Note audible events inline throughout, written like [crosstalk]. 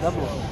double.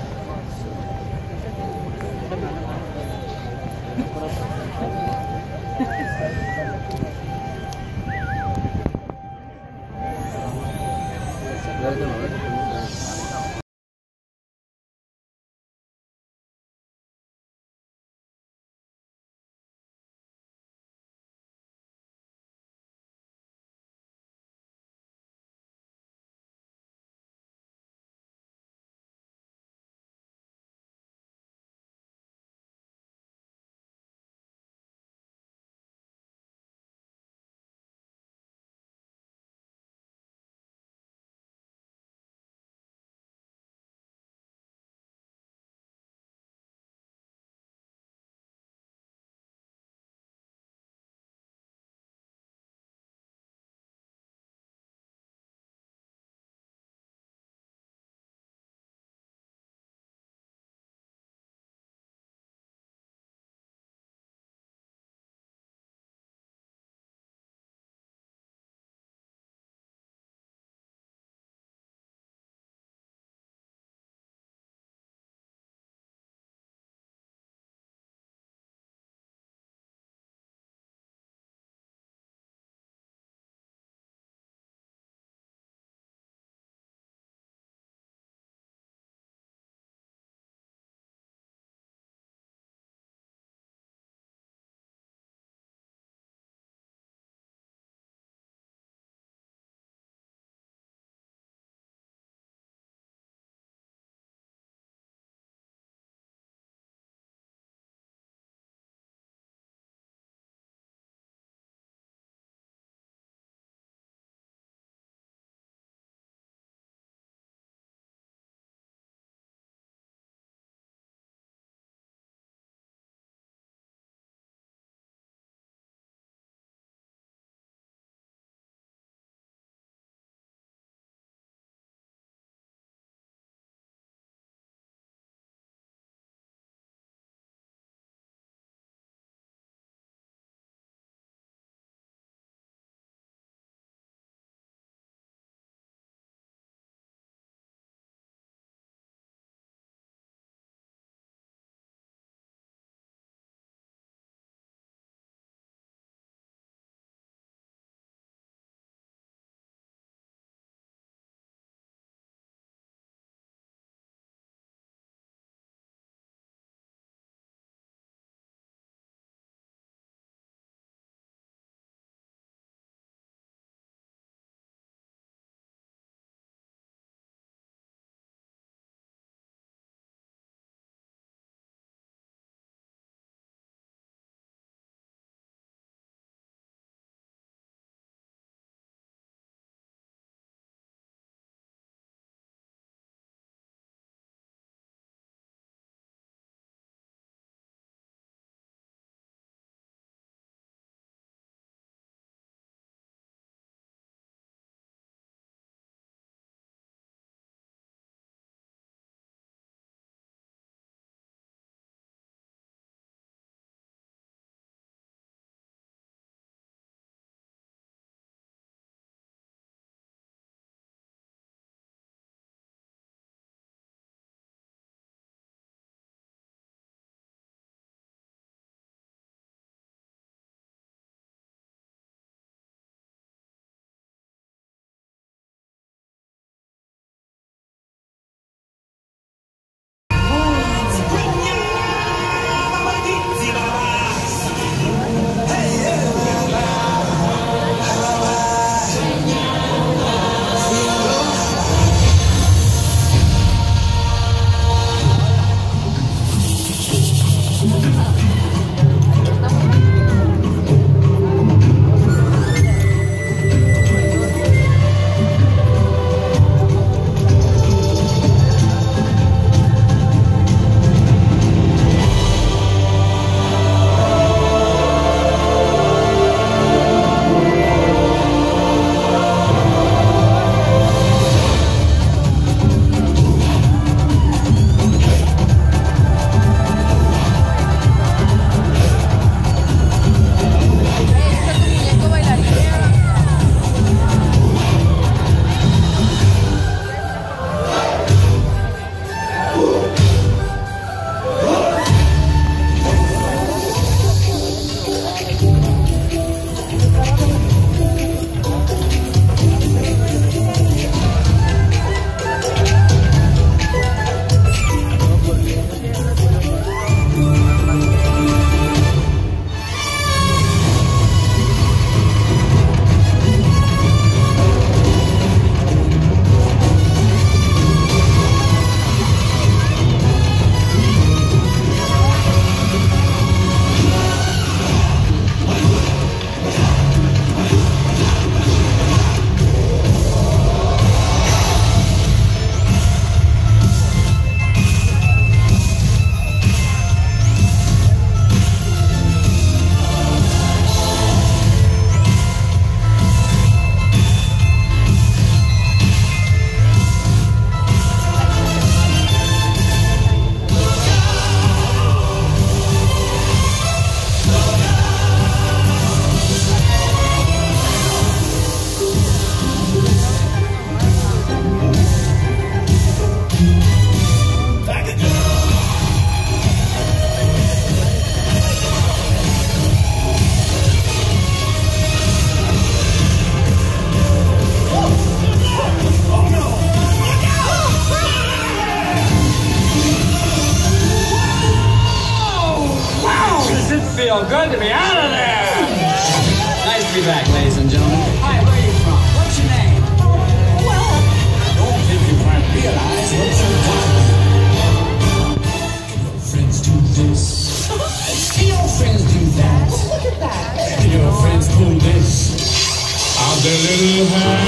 Little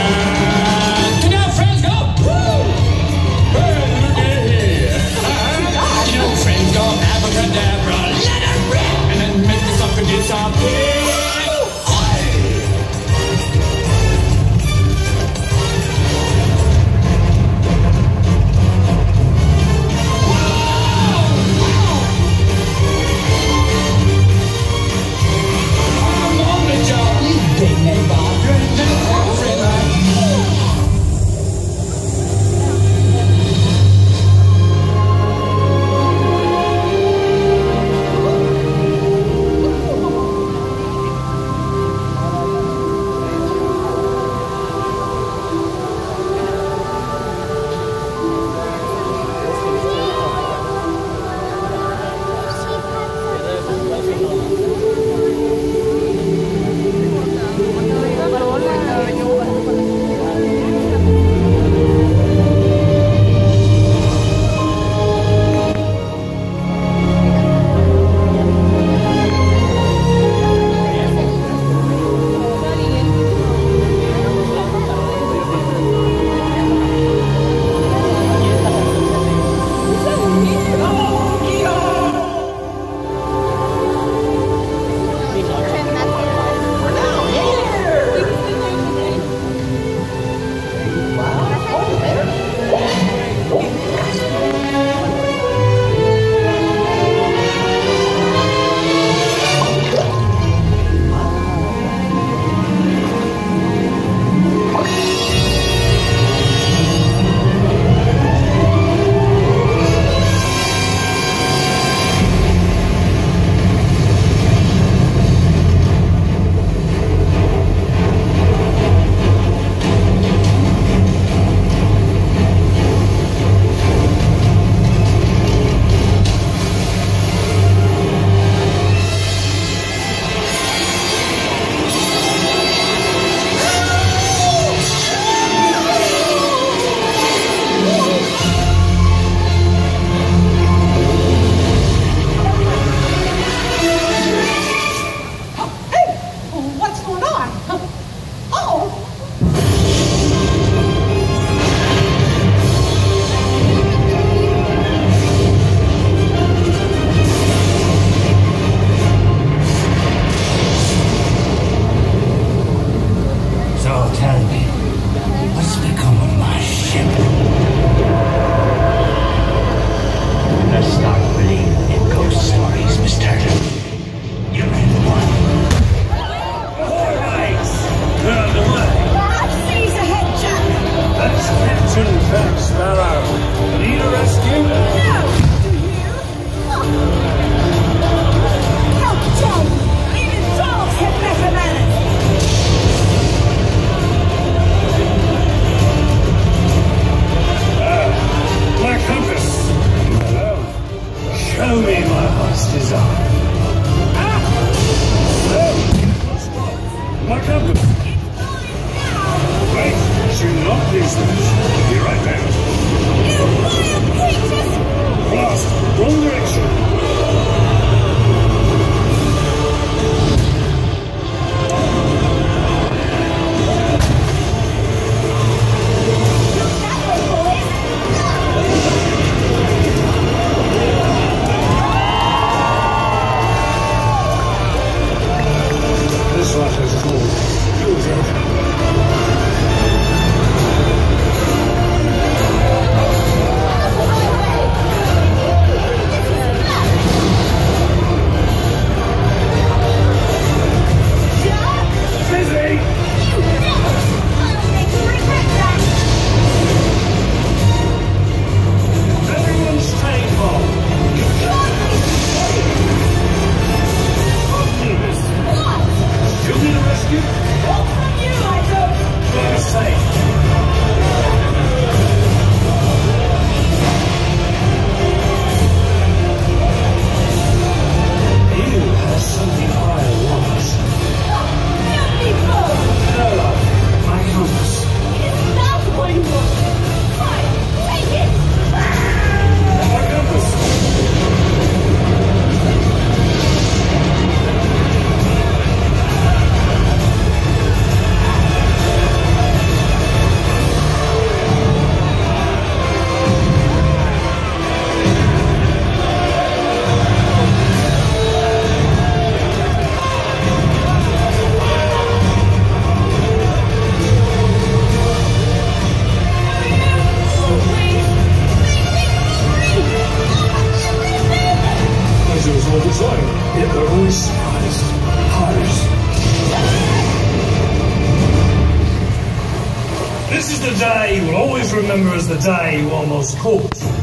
remember as the day you almost caught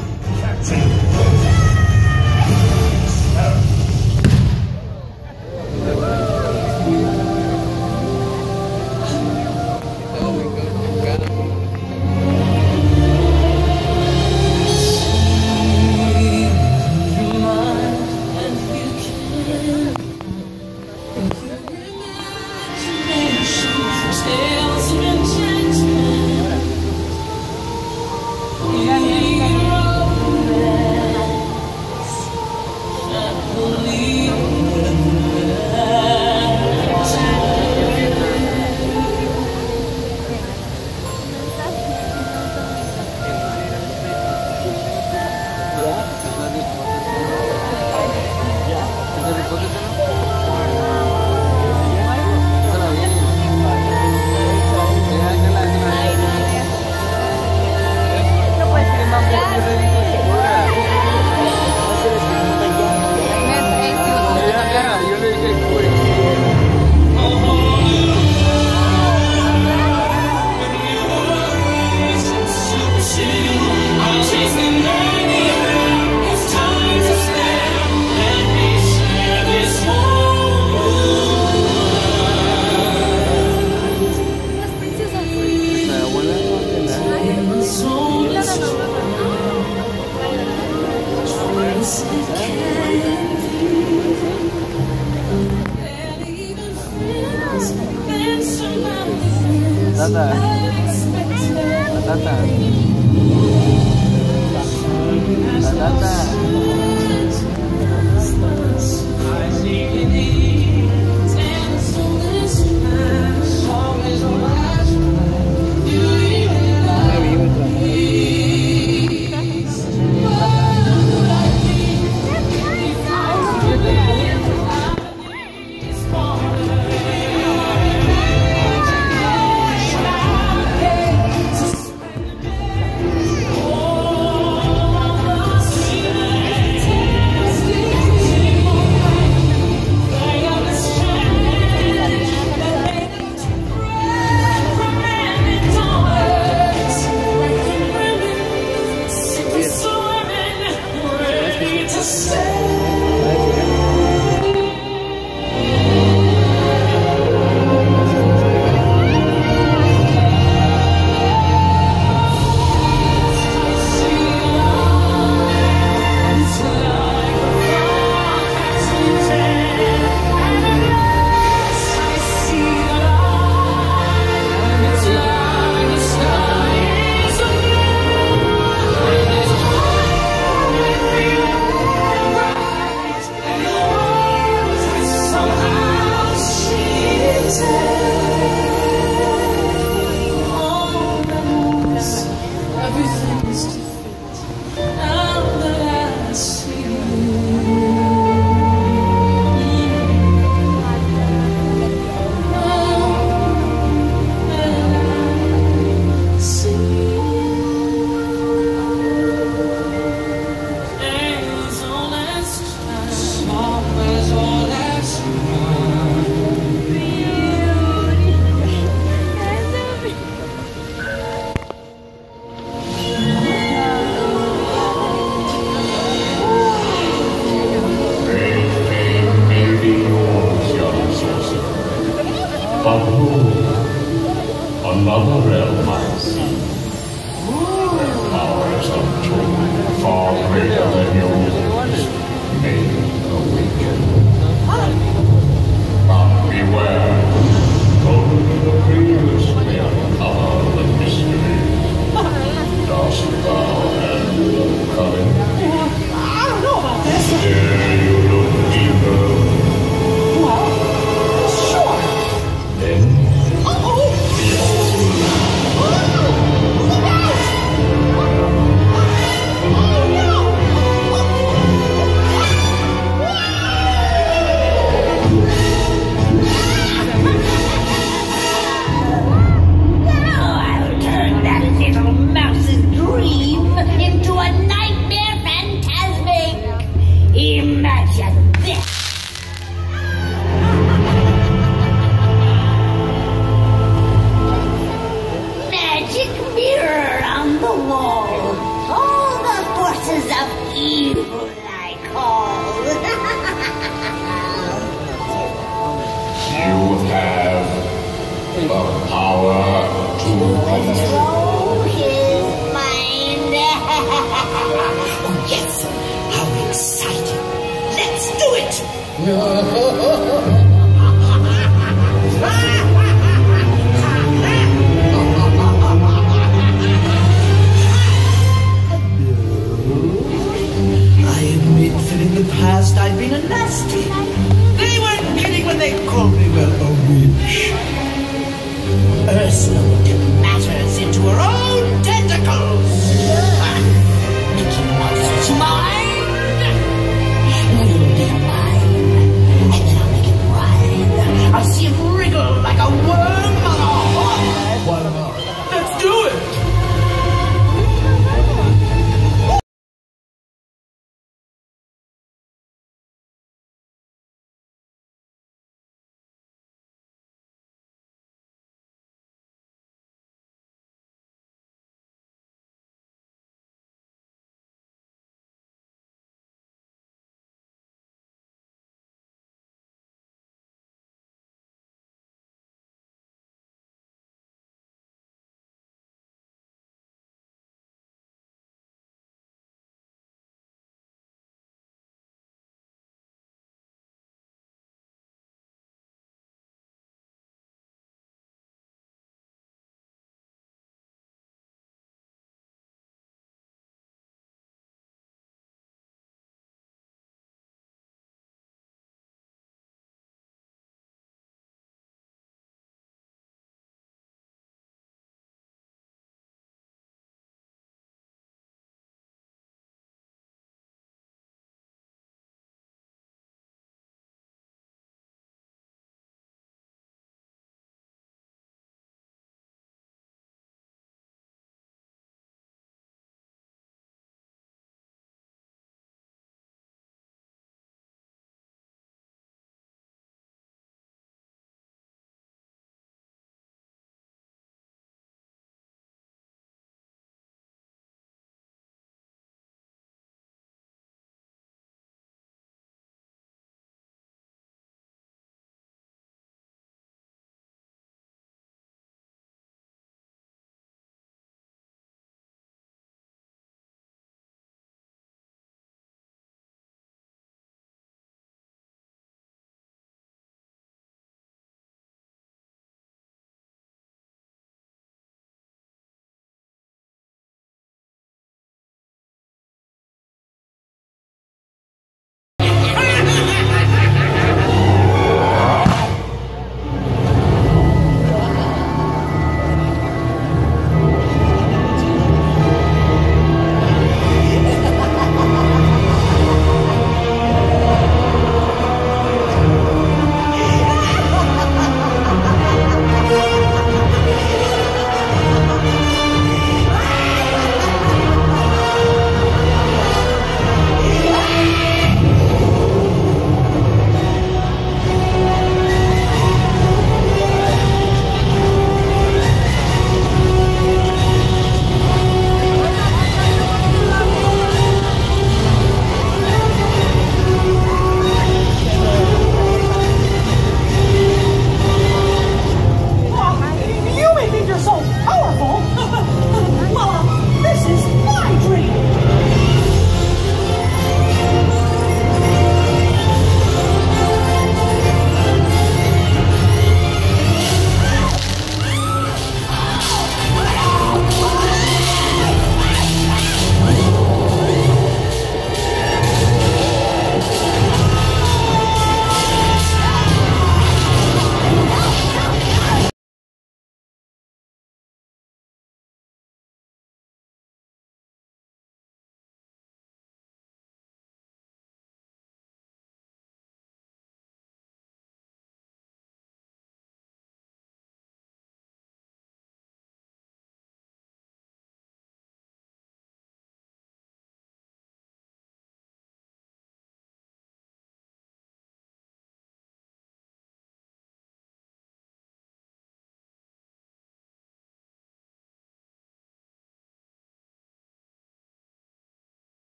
呦 [laughs] 呵